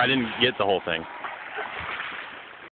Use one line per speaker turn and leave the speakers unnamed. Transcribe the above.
I didn't get the whole thing.